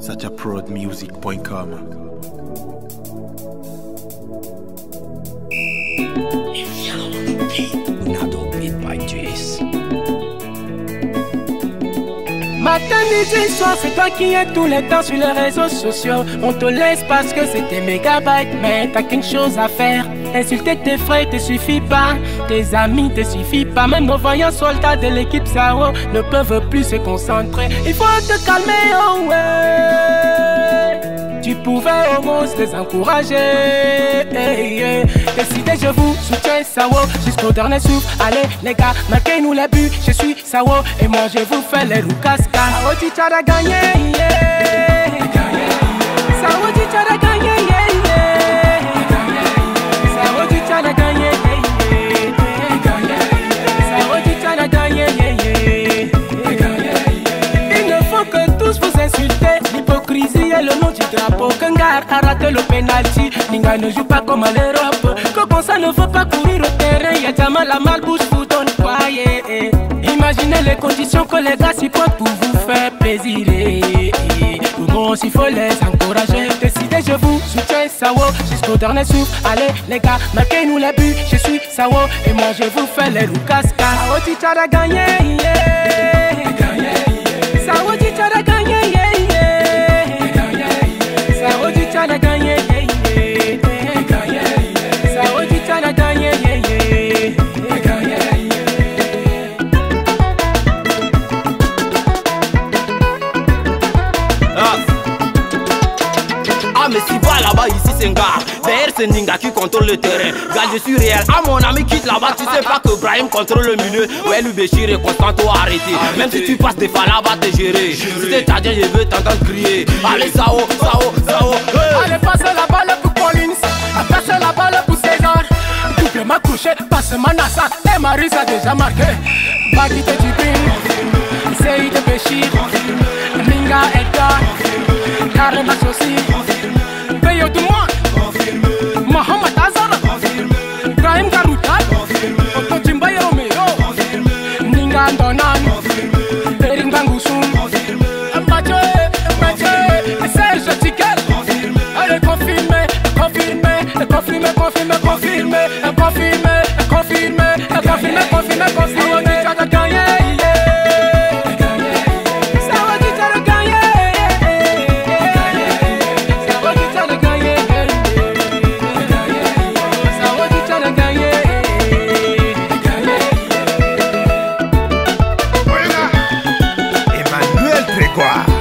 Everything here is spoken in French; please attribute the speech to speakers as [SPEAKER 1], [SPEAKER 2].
[SPEAKER 1] Such
[SPEAKER 2] a proud music, Point Karma. C'est toi qui es tous les temps sur les réseaux sociaux. On te laisse parce que c'était mégabytes, mais t'as qu'une chose à faire. Insulter tes frères te suffit pas, tes amis te suffit pas. Même nos voyants soldats de l'équipe Sao ne peuvent plus se concentrer. Il faut te calmer, oh ouais. Tu pouvais au moins les encourager. Décidez, je vous soutiens, Sao, jusqu'au dernier souffle. Allez, les gars, marquez-nous les buts. Je suis Sao et moi je vous fais les cascades. Sao, tu t'as gagné. Drapeau. Kangar a raté le penalty. Ninga ne joue pas comme à l'Europe. Coco, ça ne veut pas courir au terrain. Y'a Jamal la malbouche, donne quoi, yeah. Imaginez les conditions que les gars s'y portent pour vous faire plaisir. Bon, s'il faut les encourager, décidez, je vous soutiens, Sao, jusqu'au dernier souffle. Allez, les gars, marquez-nous les buts. Je suis Sao et moi je vous fais les cascades. Sao, tu t'as gagné, yeah.
[SPEAKER 3] Mais si va là-bas ici c'est un gars. Derrière c'est Ninga qui contrôle le terrain. Gars je suis réel. Ah mon ami quitte là-bas. Tu sais pas que Brahim contrôle le milieu. Ouais lui Béchir et Constant toi arrêté Même si tu passes des fois là-bas t'es géré Si t'es tadien je veux t'entendre crier. Allez Sao, Sao, Sao.
[SPEAKER 2] Allez, passe la balle pour Collins, passe la balle pour César. Double ma couché, passe Manassa, et Maris a déjà marqué. Baki de Djibin, Seyd de Béchir, Minga Edgar, Karema Sossi, yo Dumont Muhammad Azara Ibrahim Ninga Jericoacoara.